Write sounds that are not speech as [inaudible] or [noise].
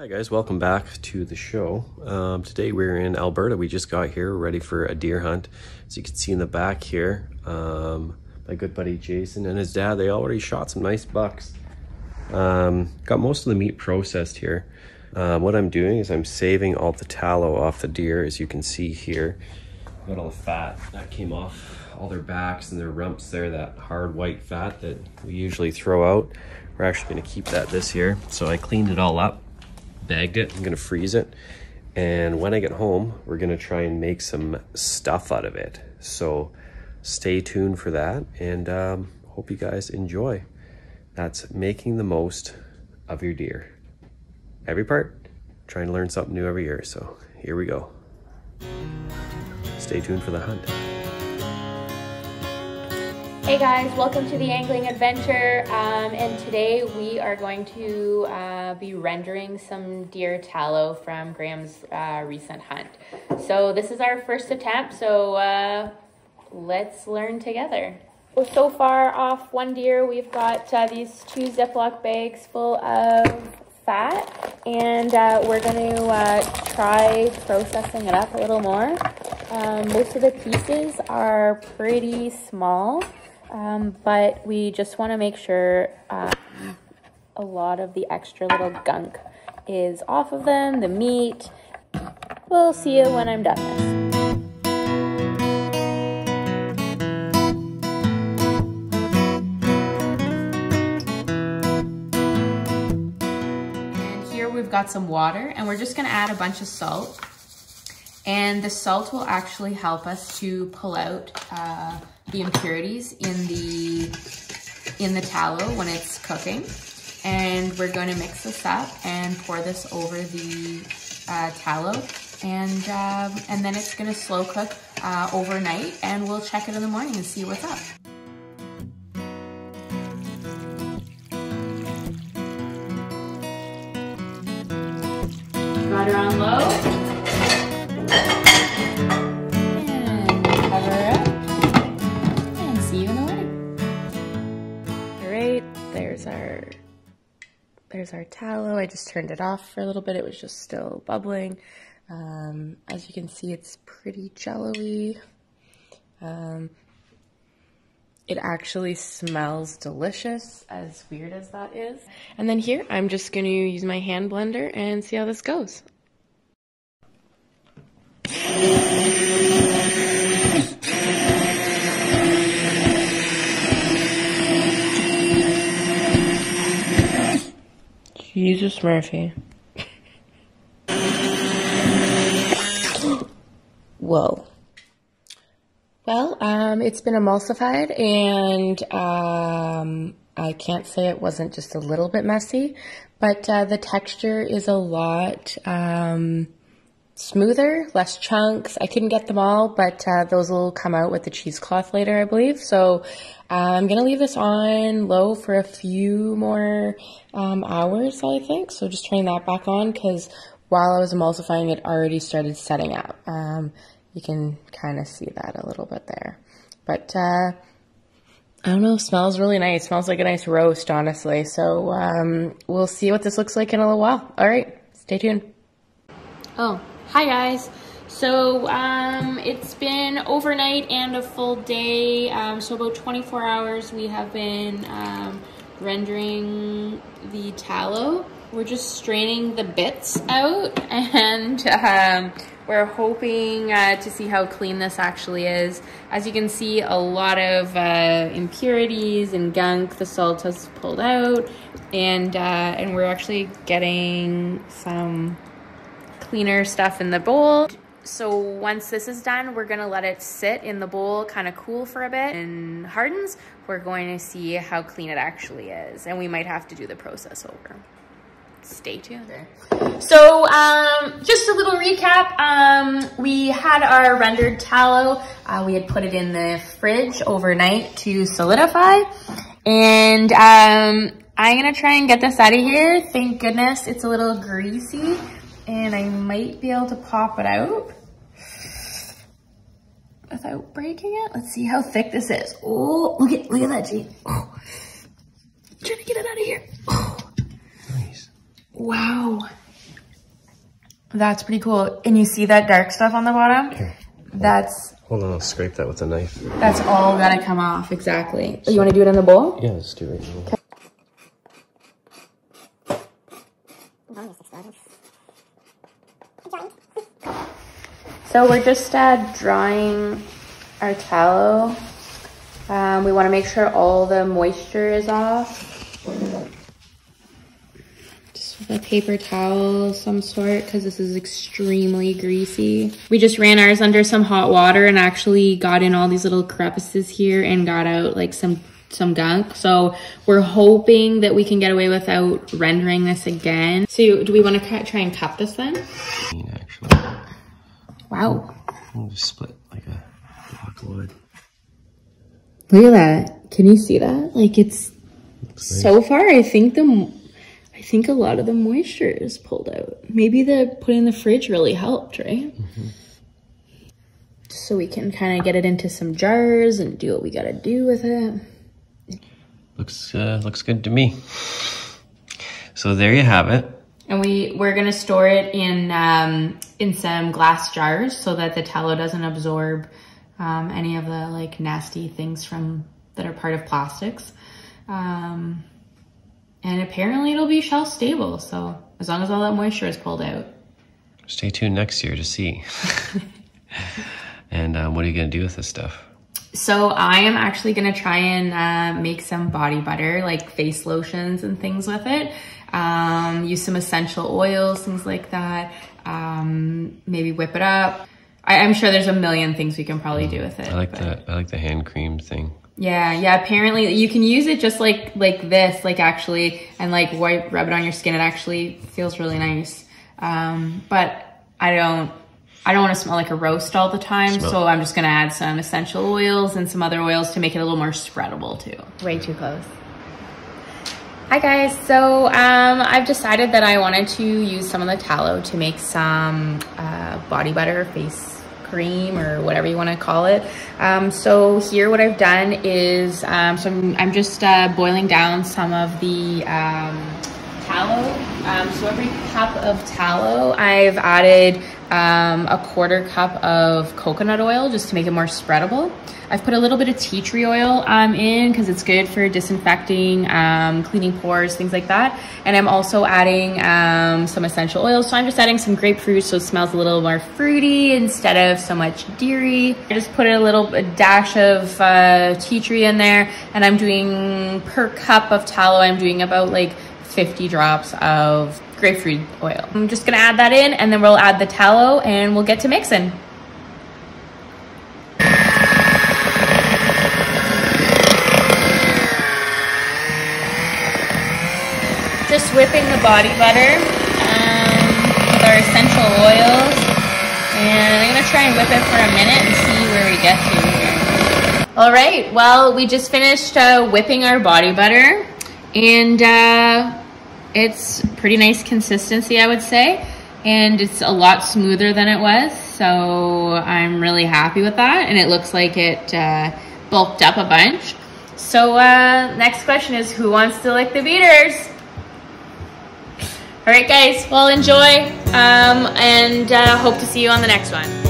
Hi guys, welcome back to the show. Um, today we're in Alberta. We just got here, ready for a deer hunt. As you can see in the back here, um, my good buddy Jason and his dad, they already shot some nice bucks. Um, got most of the meat processed here. Uh, what I'm doing is I'm saving all the tallow off the deer, as you can see here. Got all the fat that came off all their backs and their rumps there, that hard white fat that we usually throw out. We're actually gonna keep that this year. So I cleaned it all up bagged it. I'm gonna freeze it. And when I get home, we're gonna try and make some stuff out of it. So stay tuned for that and um, hope you guys enjoy. That's making the most of your deer. Every part, trying to learn something new every year. So here we go. Stay tuned for the hunt. Hey guys, welcome to the Angling Adventure. Um, and today we are going to uh, be rendering some deer tallow from Graham's uh, recent hunt. So this is our first attempt, so uh, let's learn together. So far off one deer, we've got uh, these two Ziploc bags full of fat and uh, we're going to uh, try processing it up a little more. Um, most of the pieces are pretty small. Um, but we just want to make sure um, a lot of the extra little gunk is off of them, the meat. We'll see you when I'm done this. And here we've got some water and we're just gonna add a bunch of salt. And the salt will actually help us to pull out uh, the impurities in the in the tallow when it's cooking. And we're going to mix this up and pour this over the uh, tallow. And, um, and then it's gonna slow cook uh, overnight and we'll check it in the morning and see what's up. There's our tallow. I just turned it off for a little bit. It was just still bubbling. Um, as you can see, it's pretty jello-y. Um, it actually smells delicious, as weird as that is. And then here, I'm just going to use my hand blender and see how this goes. Jesus Murphy. [gasps] Whoa. Well, um, it's been emulsified, and um, I can't say it wasn't just a little bit messy, but uh, the texture is a lot um, smoother, less chunks. I couldn't get them all, but uh, those will come out with the cheesecloth later, I believe. So uh, I'm going to leave this on low for a few more um, hours, I think. So just turning that back on because while I was emulsifying, it already started setting up. Um, you can kind of see that a little bit there. But uh, I don't know, smells really nice. Smells like a nice roast, honestly. So um, we'll see what this looks like in a little while. All right, stay tuned. Oh, Hi guys. So um, it's been overnight and a full day, um, so about 24 hours we have been um, rendering the tallow. We're just straining the bits out [laughs] and um, we're hoping uh, to see how clean this actually is. As you can see, a lot of uh, impurities and gunk the salt has pulled out and, uh, and we're actually getting some cleaner stuff in the bowl. So once this is done, we're gonna let it sit in the bowl, kind of cool for a bit and hardens. We're going to see how clean it actually is. And we might have to do the process over. Stay tuned. So um, just a little recap. Um, we had our rendered tallow. Uh, we had put it in the fridge overnight to solidify. And um, I'm gonna try and get this out of here. Thank goodness it's a little greasy and I might be able to pop it out without breaking it. Let's see how thick this is. Oh, look at look at that, G. Oh. trying to get it out of here. Oh. Nice. Wow. That's pretty cool. And you see that dark stuff on the bottom? Here. That's Hold on, I'll scrape that with a knife. that's all gotta come off, exactly. Oh, you wanna do it in the bowl? Yeah, let's do it right now. So we're just uh, drying our tallow. Um, we wanna make sure all the moisture is off. Just with a paper towel of some sort, because this is extremely greasy. We just ran ours under some hot water and actually got in all these little crevices here and got out like some some gunk. So we're hoping that we can get away without rendering this again. So do we want to try and cut this then? Actually, Wow. we'll just split like a block of wood. Look at that. Can you see that? Like it's so far I think the I think a lot of the moisture is pulled out. Maybe the putting in the fridge really helped, right? So we can kind of get it into some jars and do what we got to do with it. Looks uh, looks good to me. So there you have it. And we we're gonna store it in um, in some glass jars so that the tallow doesn't absorb um, any of the like nasty things from that are part of plastics. Um, and apparently it'll be shelf stable. So as long as all that moisture is pulled out. Stay tuned next year to see. and um, what are you gonna do with this stuff? So I am actually gonna try and uh, make some body butter, like face lotions and things with it. Um, use some essential oils, things like that. Um, maybe whip it up. I, I'm sure there's a million things we can probably do with it. I like but- that. I like the hand cream thing. Yeah, yeah. Apparently, you can use it just like like this, like actually, and like wipe, rub it on your skin. It actually feels really nice. Um, but I don't, I don't want to smell like a roast all the time, Smell- so I'm just gonna add some essential oils and some other oils to make it a little more spreadable too. Way too close. Hi guys, so um, I've decided that I wanted to use some of the tallow to make some uh, body butter, face cream, or whatever you want to call it. Um, so here what I've done is, um, so I'm, I'm just uh, boiling down some of the um, tallow. Um, so every cup of tallow, I've added um, a quarter cup of coconut oil just to make it more spreadable. I've put a little bit of tea tree oil um, in because it's good for disinfecting, um, cleaning pores, things like that. And I'm also adding um, some essential oils. So I'm just adding some grapefruit so it smells a little more fruity instead of so much dairy. I just put a little a dash of uh, tea tree in there and I'm doing per cup of tallow, I'm doing about like 50 drops of grapefruit oil. I'm just gonna add that in and then we'll add the tallow and we'll get to mixing. Just whipping the body butter um, with our essential oils. And I'm gonna try and whip it for a minute and see where we get to. All right, well, we just finished uh, whipping our body butter and uh, it's pretty nice consistency, I would say. And it's a lot smoother than it was, so I'm really happy with that. And it looks like it uh, bulked up a bunch. So uh, next question is, who wants to lick the beaters? All right, guys, well, enjoy, um, and uh, hope to see you on the next one.